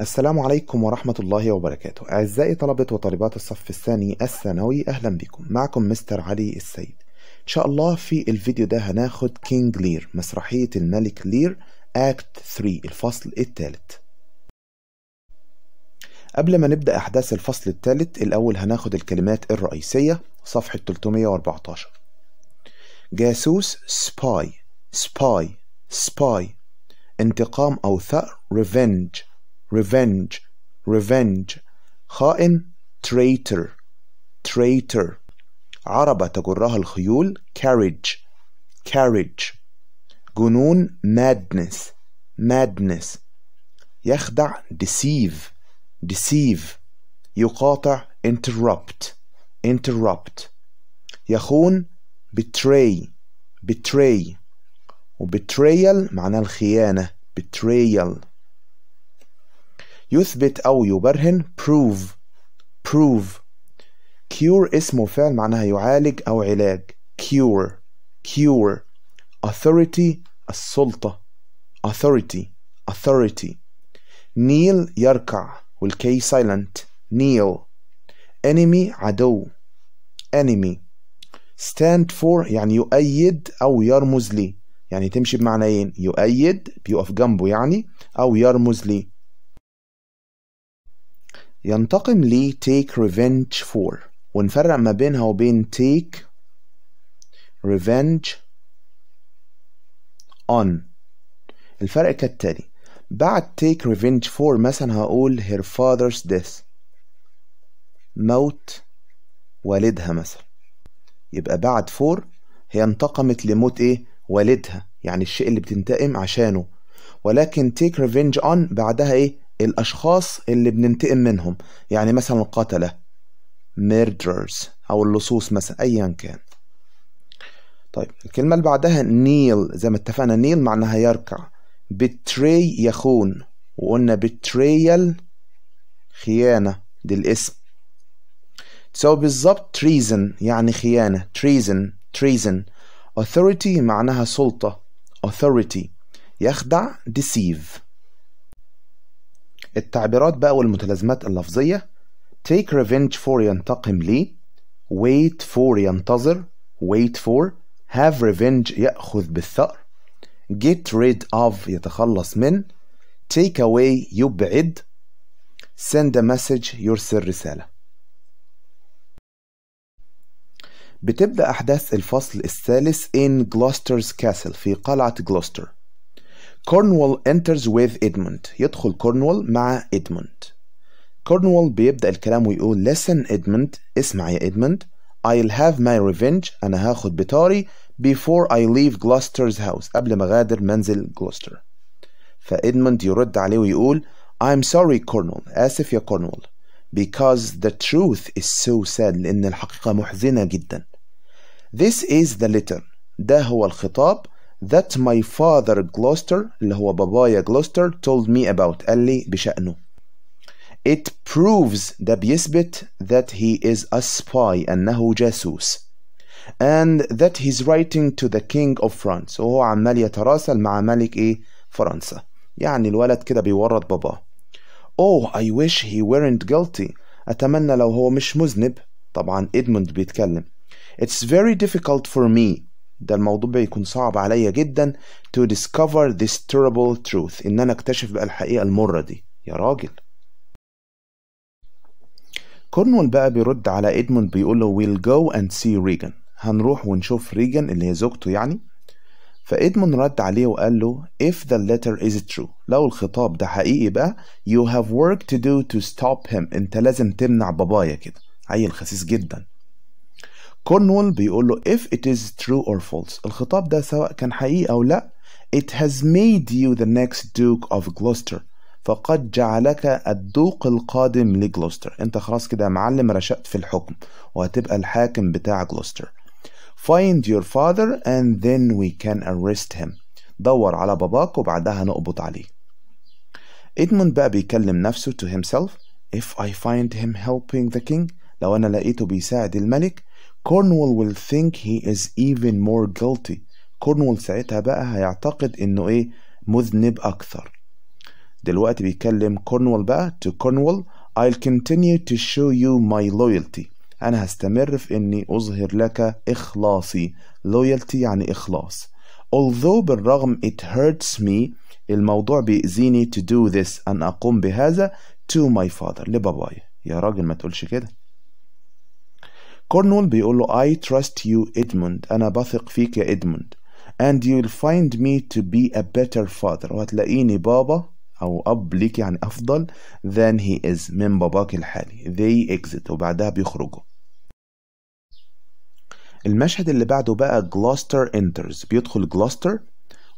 السلام عليكم ورحمة الله وبركاته. أعزائي طلبة وطالبات الصف الثاني الثانوي أهلا بكم. معكم مستر علي السيد. إن شاء الله في الفيديو ده هناخد King Lear مسرحية الملك لير Act 3 الفصل الثالث. قبل ما نبدأ أحداث الفصل الثالث الأول هناخد الكلمات الرئيسية صفحة 314 جاسوس spy spy سباي انتقام أو ثأر revenge. Revenge revenge خائن traitor traitor عربة تجرها الخيول carriage carriage جنون madness madness يخدع deceive deceive يقاطع interrupt interrupt يخون betray betray وbetrayal معناه الخيانة betrayal يثبت أو يبرهن prove prove. cure اسمه فعل معناها يعالج أو علاج. cure cure. authority السلطة. authority authority. kneel يركع. والكي silent. kneel. enemy عدو. enemy. stand for يعني يؤيد أو يرمز لي. يعني تمشي بمعنيين. يؤيد بيقف جنبه يعني أو يرمز لي. ينتقم لي take revenge for. ونفرق ما بينها وبين take revenge on. الفرق كالتالي. بعد take revenge for مثلا هقول her father's death. موت والدها مثلا. يبقى بعد for هي انتقمت لموت إيه؟ والدها. يعني الشيء اللي بتنتقم عشانه. ولكن take revenge on بعدها إيه؟ الأشخاص اللي بننتقم منهم يعني مثلا القتلة murderers أو اللصوص مثلا أيا كان. طيب الكلمة اللي بعدها نيل زي ما اتفقنا نيل معناها يركع. betray يخون وقلنا betrayal خيانة دي الاسم تساوي بالظبط treason يعني خيانة. treason treason. Authority معناها سلطة. Authority يخدع deceive. التعبيرات بقى والمتلازمات اللفظية. Take revenge for ينتقم لي. Wait for ينتظر. Wait for. Have revenge يأخذ بالثأر. Get rid of يتخلص من. Take away يبعد. Send a message يرسل رسالة. بتبدأ أحداث الفصل الثالث in Gloucester's Castle في قلعة جلوستر Cornwall enters with Edmund. يدخل كورنوول مع إدموند كورنوول بيبدأ الكلام ويقول listen Edmund. اسمع يا إدموند I'll have my revenge. أنا هاخد بتاري before I leave Gloucester's house. قبل ما أغادر منزل جلوستر فإدموند يرد عليه ويقول I'm sorry Cornwall آسف يا كورنوول because the truth is so sad. لأن الحقيقة محزنة جدا. This is the letter. ده هو الخطاب that my father Gloucester اللي هو بابايا Gloucester told me about قال لي بشأنه It proves ده بيثبت that he is a spy أنه جاسوس and that he's writing to the king of France وهو عمال يتراسل مع ملك ايه فرنسا يعني الولد كده بيورط باباه Oh I wish he weren't guilty أتمنى لو هو مش مذنب طبعا إدموند بيتكلم It's very difficult for me ده الموضوع بيكون صعب عليا جدا to discover this terrible truth إن أنا أكتشف بقى الحقيقة المرة دي. يا راجل. كورنوول بقى بيرد على إدموند بيقول له we'll go and see Regan هنروح ونشوف ريجان اللي هي زوجته يعني. فإدموند رد عليه وقال له if the letter is true. لو الخطاب ده حقيقي بقى you have work to do to stop him. أنت لازم تمنع بابايا كده. عيل خسيس جدا. كورنوول بيقول له if it is true or false. الخطاب ده سواء كان حقيقي أو لا it has made you the next duke of Gloucester. فقد جعلك الدوق القادم لجلوستر. أنت خلاص كده معلم رشقت في الحكم وهتبقى الحاكم بتاع جلوستر. Find your father and then we can arrest him. دور على باباك وبعدها نقبض عليه. إدموند بقى بيكلم نفسه to himself. If I find him helping the king لو أنا لقيته بيساعد الملك Cornwall will think he is even more guilty. كورنوول ساعتها بقى هيعتقد إنه إيه مذنب أكثر. دلوقتي بيكلم كورنوال بقى to Cornwall. I'll continue to show you my loyalty. أنا هستمر في إني أظهر لك إخلاصي. Loyalty يعني إخلاص. Although بالرغم it hurts me الموضوع بيأذيني to do this أن أقوم بهذا to my father لبابايا. يا راجل ما تقولش كده. كورنول بيقول له I trust you Edmund. أنا بثق فيك يا إدموند and you'll find me to be a better father. وهتلاقيني بابا أو أب ليك يعني أفضل than he is من باباك الحالي. They exit. وبعدها بيخرجوا. المشهد اللي بعده بقى جلوستر enters. بيدخل جلوستر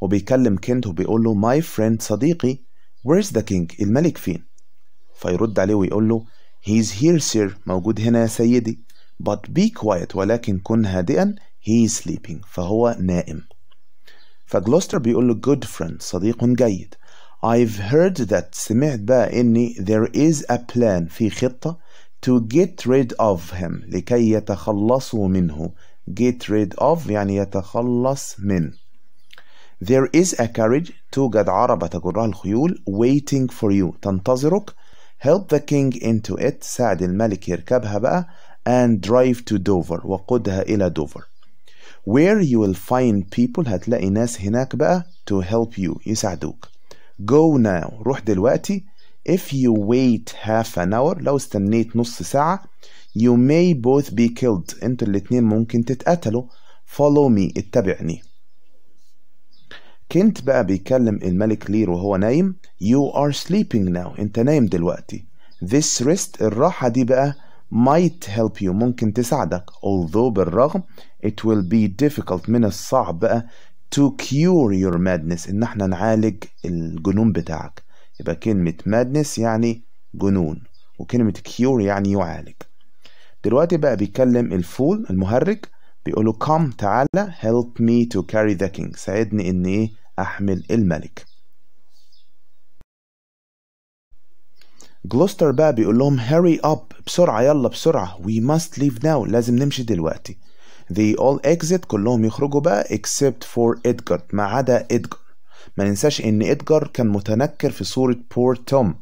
وبيكلم كنت وبيقول له my friend صديقي where's the king? الملك فين? فيرد عليه ويقول له he's here sir. موجود هنا يا سيدي. But be quiet ولكن كن هادئا he is sleeping فهو نائم فجلوستر بيقول له good friend صديق جيد I've heard that سمعت بقى إني there is a plan في خطة to get rid of him لكي يتخلصوا منه get rid of يعني يتخلص من There is a carriage توجد عربة تجرها الخيول waiting for you تنتظرك help the king into it ساعد الملك يركبها بقى and drive to Dover. وقودها إلى دوفر where you will find people هتلاقي ناس هناك بقى to help you يساعدوك. Go now. روح دلوقتي. If you wait half an hour لو استنيت نص ساعة you may both be killed. أنتوا الاتنين ممكن تتقتلوا. Follow me. اتبعني. كنت بقى بيكلم الملك لير وهو نايم. You are sleeping now. انت نايم دلوقتي. This rest الراحة دي بقى might help you ممكن تساعدك. Although بالرغم it will be difficult. من الصعب بقى to cure your madness إن إحنا نعالج الجنون بتاعك. يبقى كلمة madness يعني جنون وكلمة cure يعني يعالج. دلوقتي بقى بيكلم الفول المهرج بيقوله come تعالى help me to carry the king. ساعدني ان إيه؟ أحمل الملك. جلوستر بقى بيقول لهم hurry up بسرعة يلا بسرعة. We must leave now. لازم نمشي دلوقتي. They all exit. كلهم يخرجوا بقى except for إدجار ما عدا إدجار ما ننساش إن إدجار كان متنكر في صورة poor توم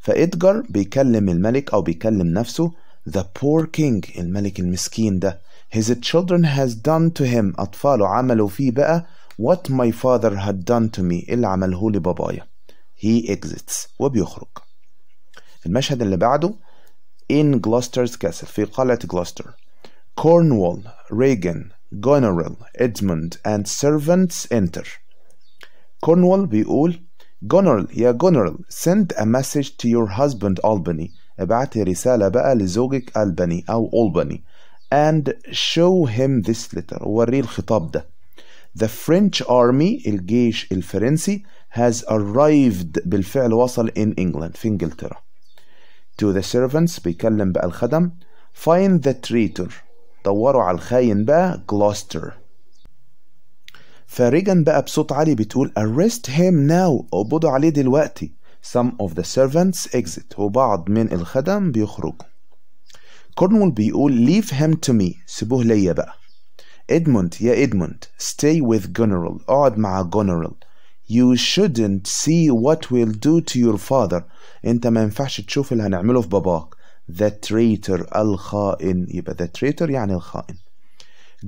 فإدجار بيكلم الملك أو بيكلم نفسه the poor king. الملك المسكين ده. His children has done to him. أطفاله عملوا فيه بقى what my father had done to me. اللي عمله لي بابايا؟ he exits وبيخرج المشهد اللي بعده in Gloucester's castle في قلعة Gloucester Cornwall, Reagan, Goneril, Edmund and servants enter Cornwall بيقول Goneril يا Goneril send a message to your husband Albany ابعت رسالة بقى لزوجك ألباني أو أولباني and show him this letter وريه الخطاب ده The French army الجيش الفرنسي has arrived بالفعل وصل in England في إنجلترا. To the servants بيكلم بقى الخدم. Find the traitor. دوروا على الخاين بقى Gloucester. فريجن بقى بصوت عالي بتقول arrest him now. اقبضوا عليه دلوقتي. Some of the servants exit. وبعض من الخدم بيخرجوا. كورنوول بيقول leave him to me. سيبوه ليا بقى. إدموند يا إدموند stay with Goneril. اقعد مع Goneril. You shouldn't see what we'll do to your father. انت ما ينفعش تشوف اللي هنعمله في باباك. The traitor الخائن. يبقى the traitor يعني الخائن.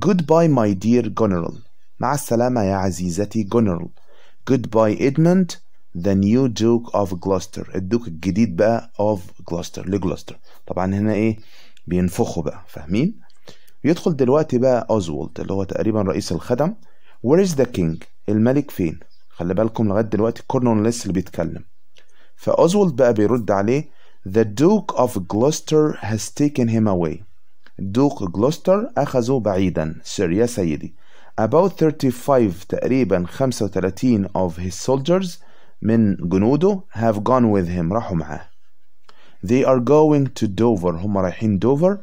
Goodbye my dear Goneril. مع السلامة يا عزيزتي Goneril. Goodbye Edmund the new duke of Gloucester. الدوق الجديد بقى of Gloucester لجلوستر. طبعا هنا إيه؟ بينفخوا بقى فاهمين؟ يدخل دلوقتي بقى أوزولد اللي هو تقريبا رئيس الخدم. Where is the king الملك فين؟ خلي بالكم لغاية دلوقتي كورنوول لسه اللي بيتكلم. فأوزولد بقى بيرد عليه the duke of Gloucester has taken him away. دوق جلوستر أخذه بعيدا. sir يا سيدي. About 35 تقريبا 35 of his soldiers من جنوده have gone with him. راحوا معاه. They are going to Dover. هم رايحين دوفر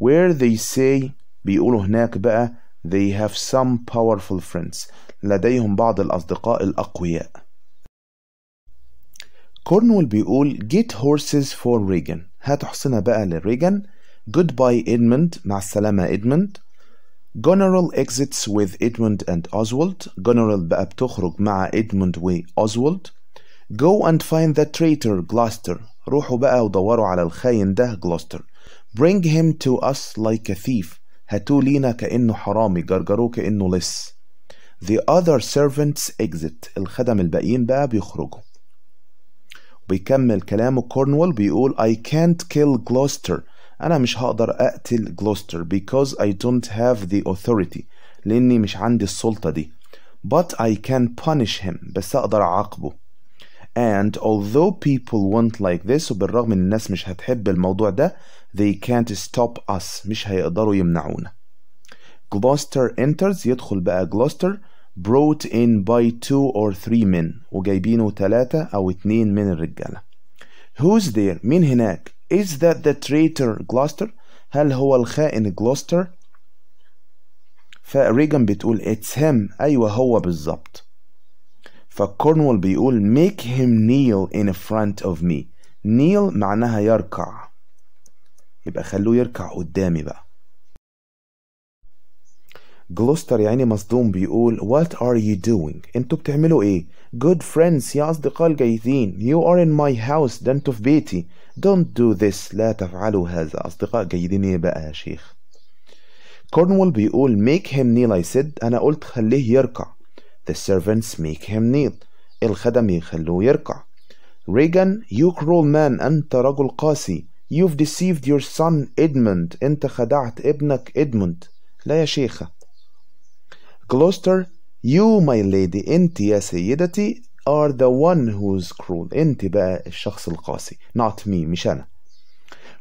where they say بيقولوا هناك بقى they have some powerful friends. لديهم بعض الأصدقاء الأقوياء كورنول بيقول get horses for Reagan هات حصنة بقى لريجن goodbye Edmund مع السلامة Edmund Goneril exits with Edmund and Oswald Goneril بقى بتخرج مع Edmund و Oswald Go and find the traitor Gloucester روحوا بقى ودوروا على الخاين ده Gloucester Bring him to us like a thief هاتوه لينا كأنه حرامي جرجروه كأنه لص The other servants exit الخدم الباقيين بقى بيخرجوا بيكمل كلامه كورنوول بيقول I can't kill Gloucester أنا مش هقدر أقتل Gloucester because I don't have the authority لأني مش عندي السلطة دي but I can punish him بس أقدر أعاقبه and although people won't like this وبالرغم ان الناس مش هتحب الموضوع ده they can't stop us مش هيقدروا يمنعونا Gloucester enters يدخل بقى Gloucester brought in by two or three men وجايبينه ثلاثة أو اتنين من الرجالة Who's there مين هناك Is that the traitor Gloucester هل هو الخائن Gloucester فريجن بتقول it's him أيوة هو بالظبط فكورنوول بيقول make him kneel in front of me kneel معناها يركع يبقى خلوه يركع قدامي بقى جلوستر يعني مصدوم بيقول what are you doing? أنتوا بتعملوا إيه؟ Good friends يا أصدقاء الجيدين you are in my house ده أنتوا في بيتي. Don't do this. لا تفعلوا هذا. أصدقاء جيدين إيه بقى يا شيخ؟ كورنوول بيقول make him kneel I said. أنا قلت خليه يركع. The servants make him kneel. الخدم يخلوه يركع. ريجان you cruel man أنت رجل قاسي. You've deceived your son Edmund. أنت خدعت ابنك Edmund. لا يا شيخة. Gloucester you my lady أنت يا سيدتي are the one who's cruel أنت بقى الشخص القاسي not me مش أنا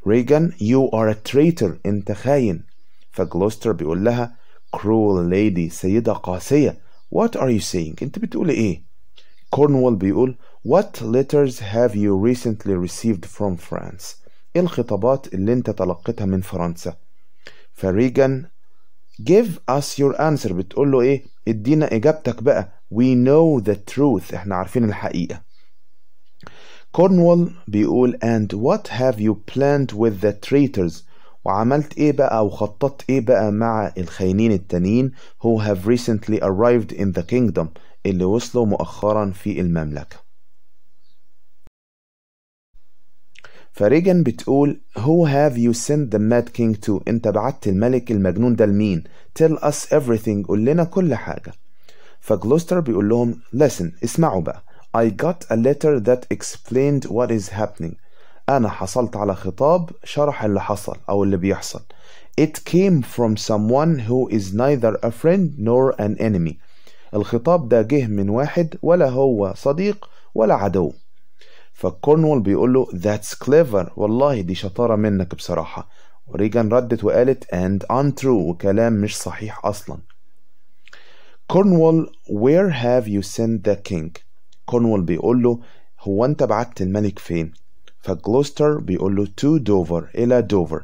ريجان you are a traitor أنت خاين فجلوستر بيقول لها cruel lady سيدة قاسية What are you saying? أنت بتقول إيه؟ كورنوول بيقول What letters have you recently received from France? إيه الخطابات اللي أنت تلقيتها من فرنسا؟ فريجان Give us your answer. بتقول له إيه؟ ادينا إجابتك بقى. We know the truth. إحنا عارفين الحقيقة. كورنوول بيقول And what have you planned with the traitors? وعملت إيه بقى؟ أو خططت إيه بقى مع الخاينين التانيين who have recently arrived in the kingdom اللي وصلوا مؤخرا في المملكة. فريجن بتقول who have you sent the mad king to? انت بعت الملك المجنون ده لمين? Tell us everything قول لنا كل حاجة. فجلوستر بيقول لهم listen اسمعوا بقى. I got a letter that explained what is happening. أنا حصلت على خطاب شرح اللي حصل أو اللي بيحصل. It came from someone who is neither a friend nor an enemy. الخطاب ده جه من واحد ولا هو صديق ولا عدو. فكورنوول بيقول له That's clever. والله دي شطارة منك بصراحة. وريجان ردت وقالت and untrue. وكلام مش صحيح أصلا. Cornwall where have you sent the king? كورنوول بيقول له هو أنت بعت الملك فين؟ فجلوستر بيقول له to Dover. إلى دوفر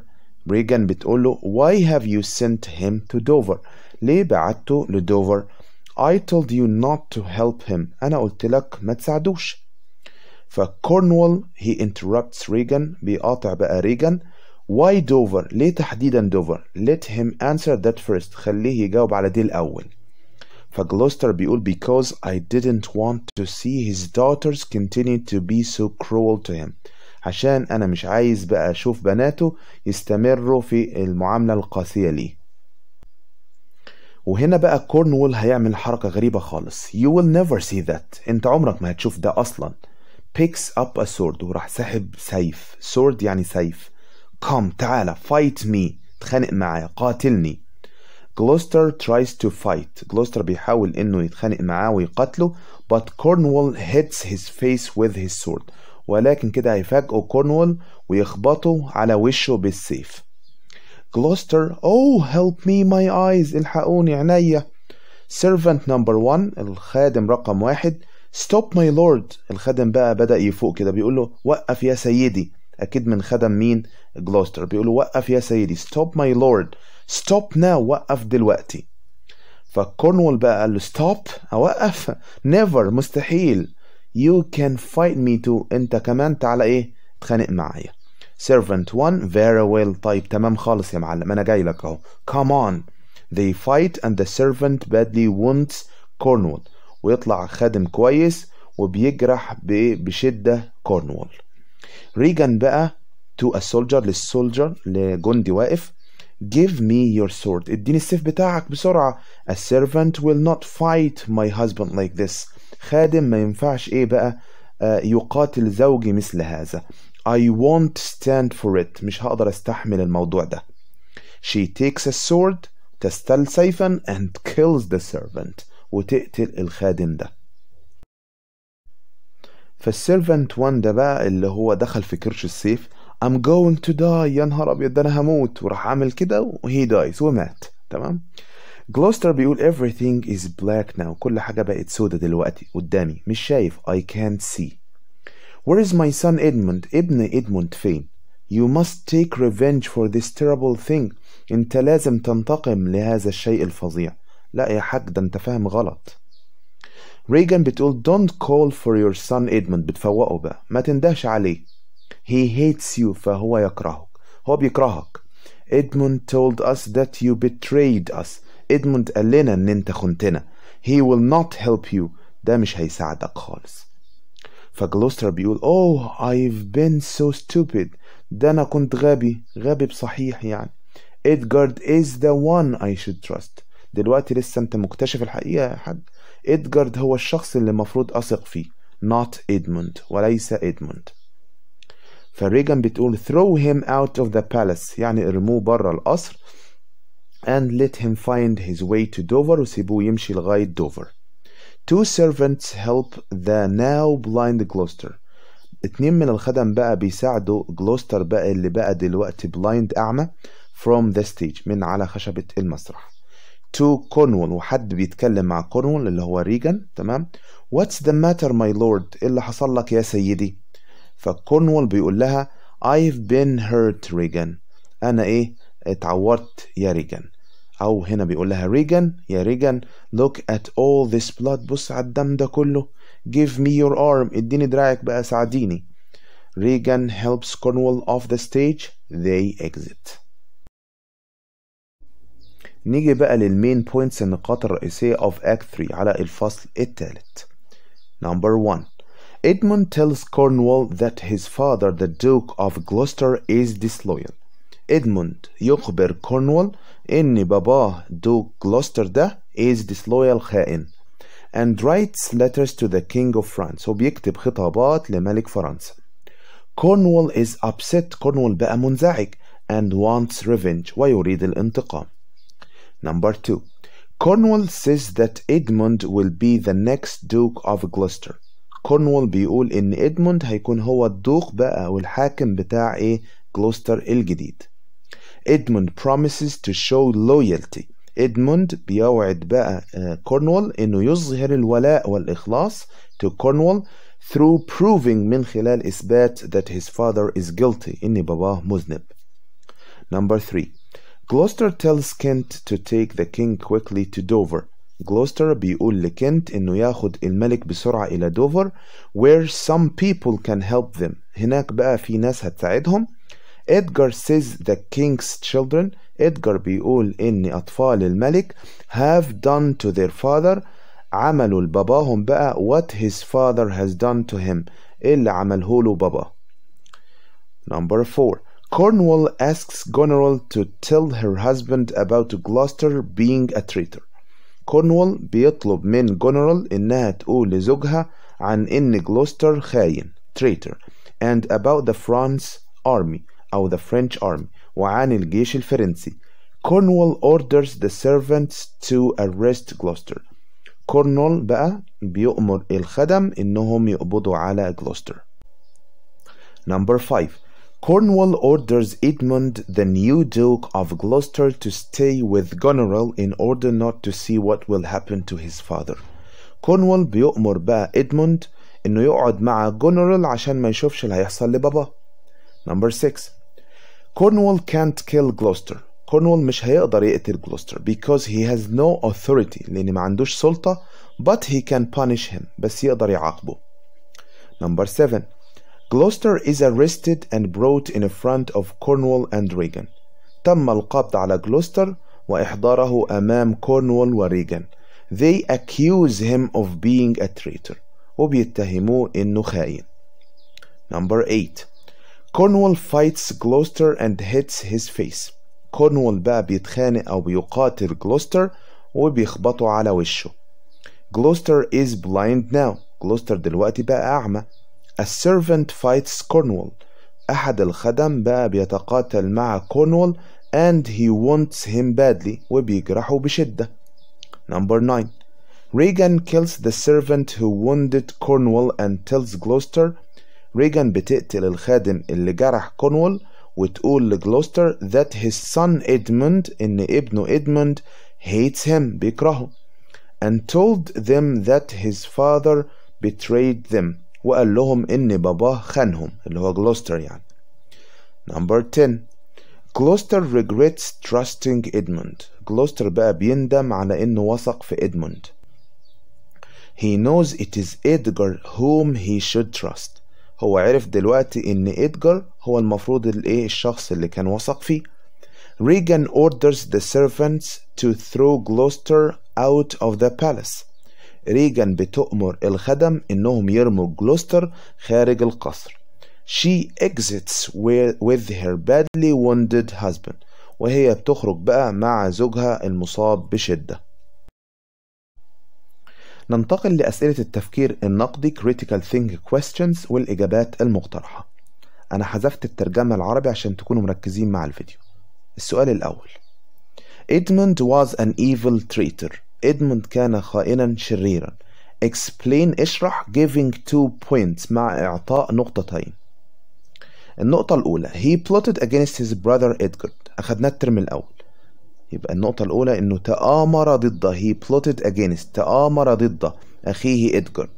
ريجان بتقول له why have you sent him to Dover? ليه بعته لدوفر? I told you not to help him. أنا قلت لك ما تساعدوش. فكورنوول he interrupts ريجان بيقاطع بقى ريجان why Dover ليه تحديدا دوفر let him answer that first. خليه يجاوب على دي الأول. فجلوستر بيقول because I didn't want to see his daughters continue to be so cruel to him. عشان أنا مش عايز بقى أشوف بناته يستمروا في المعاملة القاسية ليه. وهنا بقى كورنوول هيعمل حركة غريبة خالص. You will never see that. أنت عمرك ما هتشوف ده أصلا. Picks up a sword وراح ساحب سيف. sword يعني سيف. come تعالى fight me تخانق معايا قاتلني. Gloucester tries to fight. جلوستر بيحاول إنه يتخانق معاه ويقتله but Cornwall hits his face with his sword. ولكن كده هيفاجئه كورنوول ويخبطه على وشه بالسيف. جلوستر oh help me my eyes إلحقوني عينيا. Servant number one الخادم رقم واحد stop my lord. الخادم بقى بدأ يفوق كده. بيقول له وقف يا سيدي. أكيد من خدم مين؟ جلوستر بيقول له وقف يا سيدي. Stop my lord. Stop now. وقف دلوقتي. فكورنوول بقى قال له stop. أوقف. Never. مستحيل. You can fight me too. أنت كمان تعالى إيه؟ تخانق معايا. Servant one. Very well. طيب تمام خالص يا معلم. أنا جاي لك أهو. Come on. They fight and the servant badly wounds Cornwall. ويطلع خادم كويس وبيجرح بشدة كورنوول. ريجان بقى to a soldier للسولجر لجندي واقف. Give me your sword. اديني السيف بتاعك بسرعة. A servant will not fight my husband like this. خادم ما ينفعش إيه بقى؟ آه يقاتل زوجي مثل هذا. I won't stand for it. مش هقدر استحمل الموضوع ده. She takes a sword تستل سيفا and kills the servant. وتقتل الخادم ده. فال servant 1 ده بقى اللي هو دخل في كرش السيف I'm going to die يا نهار أبيض ده أنا هموت. وراح عامل كده و he dies ومات. تمام؟ جلوستر بيقول everything is black now. كل حاجة بقت سودة دلوقتي قدامي مش شايف. I can't see. Where is my son Edmund? ابن إدموند فين؟ You must take revenge for this terrible thing. انت لازم تنتقم لهذا الشيء الفظيع. لا يا حاج ده انت فاهم غلط. ريجان بتقول don't call for your son Edmund بتفوقه بقى ما تندهش عليه. He hates you فهو يكرهك. هو بيكرهك. Edmund told us that you betrayed us. Edmund قال لنا إن أنت خنتنا. He will not help you. ده مش هيساعدك خالص. فجلوستر بيقول oh I've been so stupid. ده أنا كنت غبي. غبي بصحيح يعني. Edgard is the one I should trust. دلوقتي لسه انت مكتشف الحقيقة يا حاج. إدجارد هو الشخص اللي المفروض أثق فيه not Edmund وليس إدموند فريجان بتقول throw him out of the palace يعني ارموه بره القصر and let him find his way to Dover وسيبوه يمشي لغاية دوفر two servants help the now blind Gloucester. اتنين من الخدم بقى بيساعدوا جلوستر بقى اللي بقى دلوقتي blind أعمى from the stage من على خشبة المسرح. To Cornwall وحد بيتكلم مع كورنوول اللي هو ريجان تمام؟ What's the matter my lord إيه اللي حصل لك يا سيدي؟ ف Cornwall بيقول لها I've been hurt Regan أنا إيه؟ اتعورت يا Regan أو هنا بيقول لها Regan يا Regan look at all this blood. بص على الدم ده كله. Give me your arm. اديني دراعك بقى ساعديني. Regan helps Cornwall off the stage. They exit. نيجي بقى للمين بوينتس النقاط الرئيسية of Act 3 على الفصل الثالث Number 1 Edmund tells Cornwall that his father the Duke of Gloucester is disloyal Edmund يخبر كورنوول إن باباه دوك جلوستر ده is disloyal خائن and writes letters to the king of France وبيكتب خطابات لملك فرنسا Cornwall is upset كورنوول بقى منزعج and wants revenge ويريد الانتقام Number 2 Cornwall says that Edmund will be the next Duke of Gloucester. Cornwall بيقول إن Edmund هيكون هو الدوق بقى والحاكم بتاع إيه؟ Gloucester الجديد. Edmund promises to show loyalty. Edmund بيوعد بقى Cornwall إنه يظهر الولاء والإخلاص to Cornwall through proving من خلال إثبات that his father is guilty. إن باباه مذنب. Number 3 Gloucester tells Kent to take the king quickly to Dover جلوستر بيقول لكنت انه ياخد الملك بسرعة الى دوفر where some people can help them هناك بقى في ناس هتساعدهم Edgar says the king's children Edgar بيقول ان اطفال الملك have done to their father عملوا لباباهم بقى what his father has done to him اللي عمله له بابا Number 4 Cornwall asks Goneril to tell her husband about Gloucester being a traitor كورنوول بيطلب من جنرال إنها تقول لزوجها عن إن جلوستر خاين traitor and about the France army أو the French army وعن الجيش الفرنسي Cornwall orders the servants to arrest Gloucester كورنول بقى بيؤمر الخدم إنهم يقبضوا على جلوستر Number 5 Cornwall orders Edmund, the new Duke of Gloucester, to stay with Goneril in order not to see what will happen to his father. كورنوول بيؤمر بقى إدموند إنه يقعد مع جونرال عشان ما يشوفش اللي هيحصل لبابا. Number 6 Cornwall can't kill Gloucester. كورنوول مش هيقدر يقتل جلوستر because he has no authority لأن ما عندوش سلطة but he can punish him بس يقدر يعاقبه. Number 7 Gloucester is arrested and brought in front of Cornwall and Regan. تم القبض على Gloucester وإحضاره أمام Cornwall و Regan. They accuse him of being a traitor. وبيتهموه إنه خاين Number 8 Cornwall fights Gloucester and hits his face Cornwall بقى بيتخانق أو بيقاتل Gloucester وبيخبطه على وشه Gloucester is blind now Gloucester دلوقتي بقى أعمى A servant fights Cornwall أحد الخدم بقى بيتقاتل مع كورنوول and he wants him badly وبيجرحه بشدة Number 9 Regan kills the servant who wounded Cornwall and tells Gloucester ريجان بتقتل الخادم اللي جرح كورنوول وتقول لجلوستر that his son Edmund إن ابنه إدموند hates him بيكرهه and told them that his father betrayed them وقال لهم إن باباه خانهم اللي هو Gloucester يعني. Number 10 Gloucester regrets trusting Edmund. Gloucester بقى بيندم على إنه وثق في Edmund he knows it is Edgar whom he should trust. هو عرف دلوقتي إن Edgar هو المفروض الإيه الشخص اللي كان وثق فيه. Regan orders the servants to throw Gloucester out of the palace. ريجان بتؤمر الخدم إنهم يرموا جلوستر خارج القصر. She exits with her badly wounded husband. وهي بتخرج بقى مع زوجها المصاب بشدة. ننتقل لأسئلة التفكير النقدي Critical Think Questions والإجابات المقترحة. أنا حذفت الترجمة العربي عشان تكونوا مركزين مع الفيديو. السؤال الأول. Edmund was an evil traitor. إدموند كان خائنا شريرا. Explain اشرح giving two points مع إعطاء نقطتين. النقطة الأولى He plotted against his brother Edgar أخدناه الترم الأول. يبقى النقطة الأولى إنه تآمر ضده. He plotted against تآمر ضد أخيه إدجار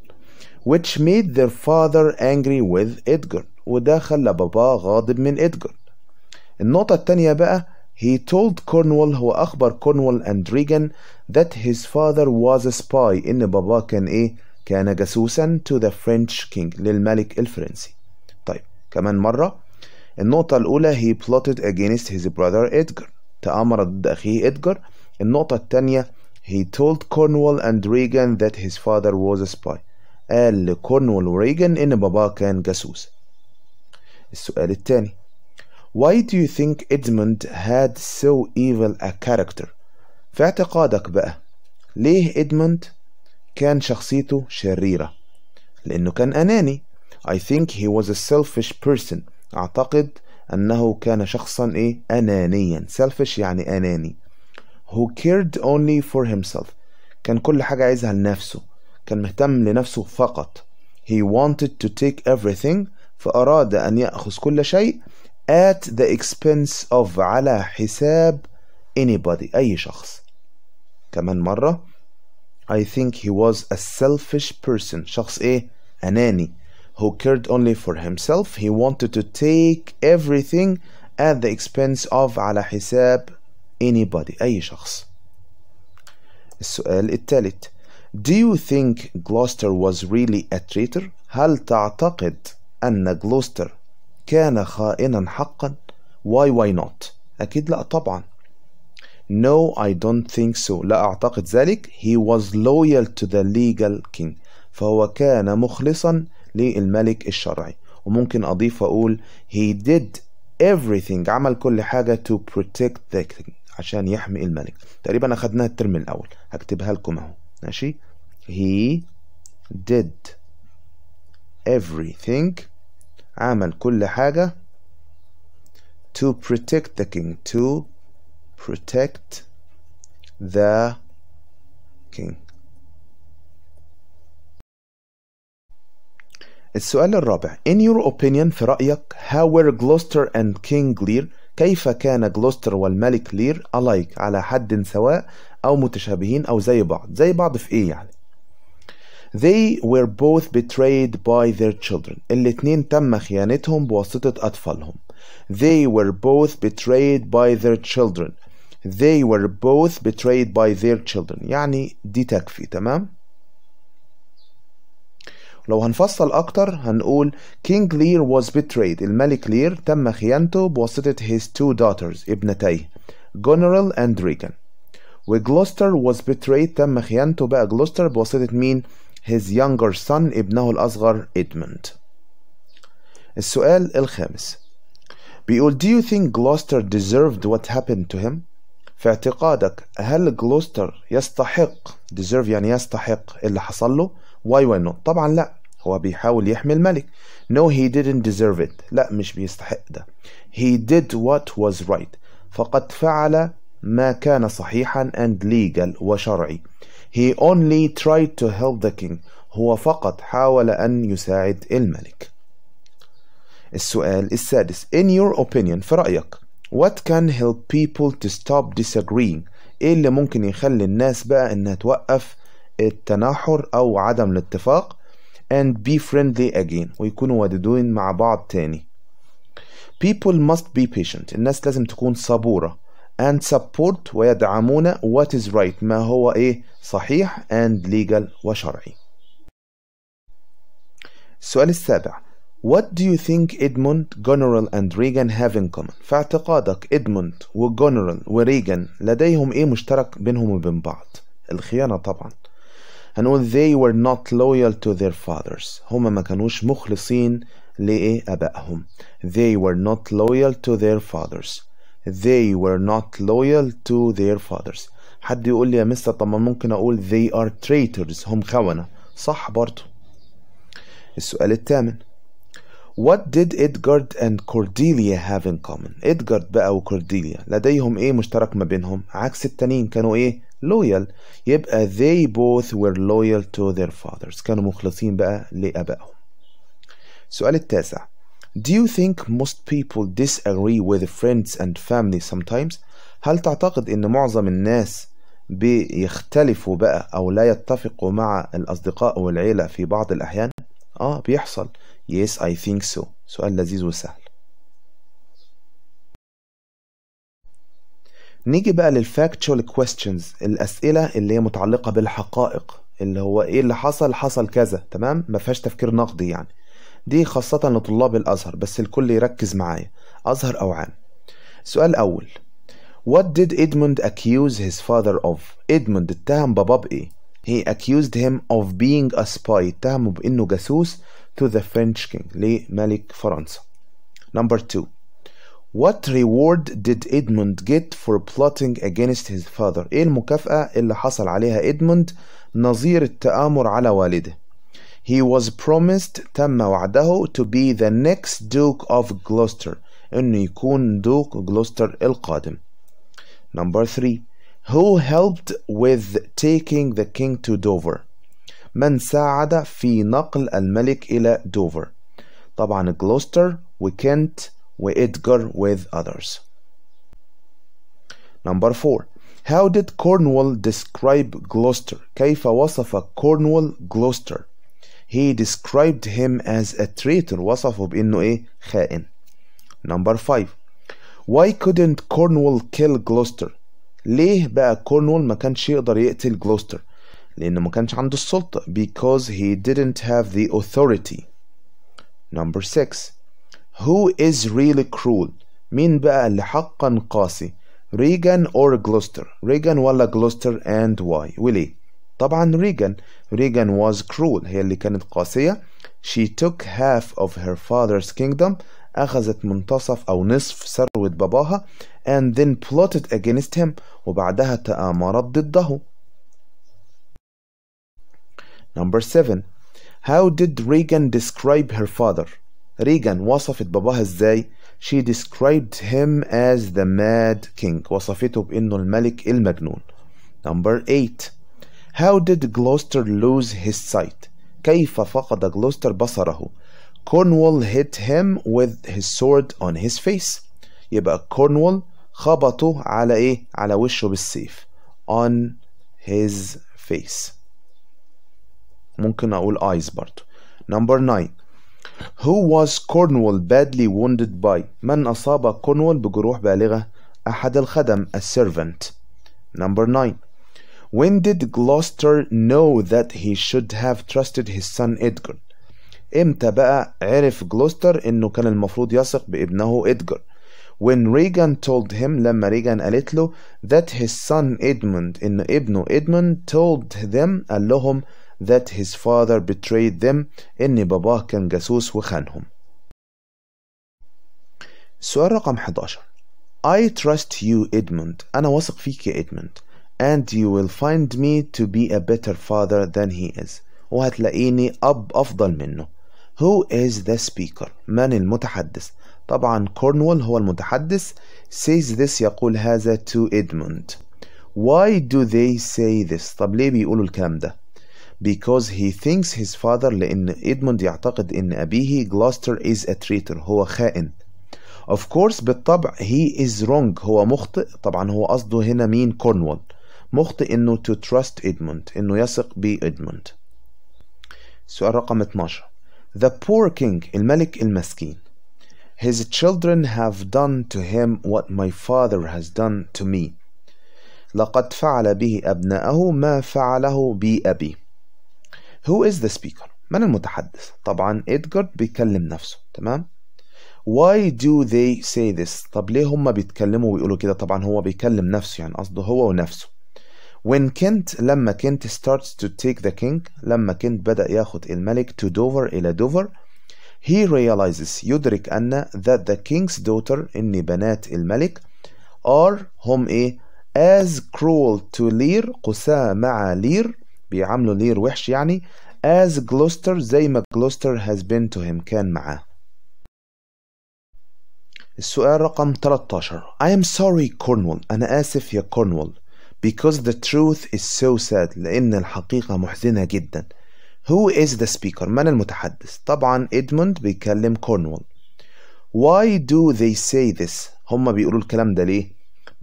which made their father angry with إدجار وده خلى باباه غاضب من إدجار النقطة التانية بقى he told Cornwall هو أخبر Cornwall and Regan that his father was a spy إن باباه كان إيه كان جاسوسا to the French king للملك الفرنسي طيب كمان مرة النقطة الأولى he plotted against his brother Edgar تآمر ضد أخيه إدجار النقطة الثانية he told Cornwall and Regan that his father was a spy قال لكورنوول وريجن إن باباه كان جاسوس السؤال الثاني Why do you think Edmund had so evil a character؟ في اعتقادك بقى ليه إدموند كان شخصيته شريرة؟ لأنه كان أناني. I think he was a selfish person. أعتقد أنه كان شخصا إيه؟ أنانيا. Selfish يعني أناني. Who cared only for himself. كان كل حاجة عايزها لنفسه. كان مهتم لنفسه فقط. He wanted to take everything فأراد أن يأخذ كل شيء at the expense of على حساب anybody أي شخص كمان مرة I think he was a selfish person شخص إيه أناني who cared only for himself he wanted to take everything at the expense of على حساب anybody أي شخص السؤال الثالث Do you think Gloucester was really a traitor؟ هل تعتقد أن Gloucester كان خائنا حقا؟ Why why not؟ أكيد لا طبعا. No I don't think so. لا أعتقد ذلك. He was loyal to the legal king. فهو كان مخلصا للملك الشرعي. وممكن أضيف وأقول he did everything عمل كل حاجة to protect the king عشان يحمي الملك. تقريبا أخدناها الترم الأول. هكتبها لكم أهو. ماشي؟ He did everything عمل كل حاجة to protect the king to protect the king. السؤال الرابع. In your opinion في رأيك How were Gloucester and King Lear كيف كان جلوستر والملك لير alike على حد سواء أو متشابهين أو زي بعض؟ زي بعض في إيه يعني؟ They were both betrayed by their children الاتنين تم خيانتهم بواسطة أطفالهم They were both betrayed by their children They were both betrayed by their children يعني دي تكفي تمام لو هنفصل أكتر هنقول King Lear was betrayed الملك لير تم خيانته بواسطة his two daughters ابنتيه Goneril and Regan وجلوستر was betrayed تم خيانته بقى جلوستر بواسطة مين His younger son ابنه الأصغر إدموند السؤال الخامس. بيقول do you think Gloucester deserved what happened to him? في اعتقادك هل جلوستر يستحق deserve يعني يستحق اللي حصل له؟ Why why not? طبعا لا. هو بيحاول يحمي الملك. No he didn't deserve it. لا مش بيستحق ده. He did what was right. فقد فعل ما كان صحيحا and legal وشرعي. He only tried to help the king. هو فقط حاول أن يساعد الملك. السؤال السادس. In your opinion في رأيك what can help people to stop disagreeing إيه اللي ممكن يخلي الناس بقى إنها توقف التناحر أو عدم الاتفاق and be friendly again ويكونوا ودودين مع بعض تاني. People must be patient. الناس لازم تكون صبورة. And support ويدعمون what is right ما هو إيه صحيح and legal وشرعي السؤال السابع What do you think Edmund, Goneril and Reagan have in common؟ في اعتقادك إدموند وجونرال وريجان لديهم إيه مشترك بينهم وبين بعض؟ الخيانة طبعا. هنقول they were not loyal to their fathers. هما ما كانوش مخلصين لإيه أبائهم. They were not loyal to their fathers. They were not loyal to their fathers. حد يقول لي يا مستر طب ما ممكن أقول they are traitors هم خونة. صح برضه. السؤال الثامن What did Edgard and Cordelia have in common؟ إدجارد بقى وكورديليا لديهم إيه مشترك ما بينهم؟ عكس التانيين كانوا إيه؟ loyal يبقى they both were loyal to their fathers كانوا مخلصين بقى لآبائهم. السؤال التاسع Do you think most people disagree with friends and family sometimes؟ هل تعتقد إن معظم الناس بيختلفوا بقى أو لا يتفقوا مع الأصدقاء والعيلة في بعض الأحيان؟ آه بيحصل. Yes I think so. سؤال لذيذ وسهل. نيجي بقى للفاكتشوال questions الأسئلة اللي هي متعلقة بالحقائق اللي هو إيه اللي حصل حصل كذا تمام؟ ما فيهاش تفكير نقدي يعني. دي خاصة لطلاب الأزهر بس الكل يركز معايا أزهر أو عام السؤال الأول What did Edmund accuse his father of? Edmund اتهم باباه بإيه؟ He accused him of being a spy اتهمه بإنه جاسوس to the French king لملك فرنسا. Number two. What reward did Edmund get for plotting against his father؟ إيه المكافأة اللي حصل عليها إدموند نظير التآمر على والده؟ He was promised تم وعده to be the next Duke of Gloucester إنه يكون دوك جلوستر القادم. Number three. Who helped with taking the king to Dover؟ من ساعد في نقل الملك إلى دوفر طبعا جلوستر وكنت وإدجار with others Number 4 How did Cornwall describe Gloucester? كيف وصف Cornwall Gloucester? He described him as a traitor وصفه بأنه إيه؟ خائن Number 5 Why couldn't Cornwall kill Gloucester? ليه بقى كورنوول ما كانش يقدر يقتل جلوستر؟ لأنه ما كانش عنده السلطة because he didn't have the authority number 6 who is really cruel مين بقى اللي حقا قاسي ريجان or جلوستر ريجان ولا جلوستر and why وليه طبعا ريجان ريجان was cruel هي اللي كانت قاسية she took half of her father's kingdom أخذت منتصف أو نصف ثروة باباها and then plotted against him وبعدها تآمرت ضده Number 7 How did Regan describe her father? Regan وصفت باباها ازاي؟ She described him as the mad king وصفته بأنه الملك المجنون Number 8 How did Gloucester lose his sight? كيف فقد جلوستر بصره؟ Cornwall hit him with his sword on his face يبقى Cornwall خبطه على إيه؟ على وشه بالسيف on his face ممكن أقول eyes برضو number 9 Who was Cornwall badly wounded by من أصاب كورنوول بجروح بالغة أحد الخدم a servant number 9 When did Gloucester know that he should have trusted his son Edgar امتى بقى عرف جلوستر انه كان المفروض يثق بابنه ادجار when Reagan told him لما ريجان قالت له that his son Edmund ان ابنه Edmund told them قال لهم that his father betrayed them إن باباه كان جاسوس وخانهم السؤال رقم 11 I trust you Edmund أنا واثق فيك يا Edmund and you will find me to be a better father than he is وهتلاقيني أب أفضل منه Who is the speaker من المتحدث طبعا كورنوول هو المتحدث says this يقول هذا to Edmund Why do they say this طب ليه بيقولوا الكلام ده because he thinks his father لأن إدموند يعتقد أن أبيه Gloucester is a traitor هو خائن of course بالطبع he is wrong هو مخطئ طبعا هو قصده هنا مين كورنوول مخطئ إنه to trust Edmund إنه يثق بإدموند سؤال رقم 12 The poor king الملك المسكين His children have done to him what my father has done to me لقد فعل به أبناءه ما فعله بي أبي Who is the speaker؟ من المتحدث؟ طبعا إدجارد بيكلم نفسه تمام؟ Why do they say this؟ طب ليه هم بيتكلموا ويقولوا كده؟ طبعا هو بيكلم نفسه يعني قصده هو ونفسه When Kent لما كنت starts to take the king لما كنت بدأ ياخد الملك to Dover إلى Dover he realizes يدرك أن that the king's daughter إن بنات الملك are هم إيه as cruel to لير قساة مع لير بيعاملوا لير وحش يعني as Gloucester زي ما Gloucester has been to him كان معاه السؤال رقم 13 I am sorry Cornwall أنا آسف يا Cornwall because the truth is so sad لأن الحقيقة محزنة جدا Who is the speaker من المتحدث طبعا إدموند بيكلم كورنوول Why do they say this هم بيقولوا الكلام ده ليه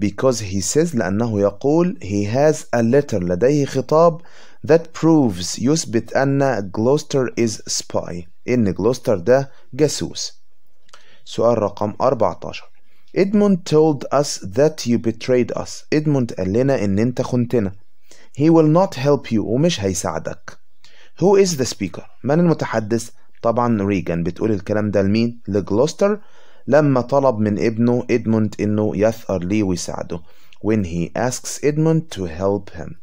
because he says لأنه يقول he has a letter لديه خطاب that proves يثبت أن Gloucester is spy إن Gloucester ده جاسوس سؤال رقم 14 Edmund told us that you betrayed us. Edmund قال لنا إن أنت خنتنا He will not help you ومش هيساعدك Who is the speaker? من المتحدث طبعا ريجان بتقول الكلام ده لمين؟ لجلوستر. لما طلب من ابنه إدموند إنه يثأر ليه ويساعده. When he asks Edmund to help him.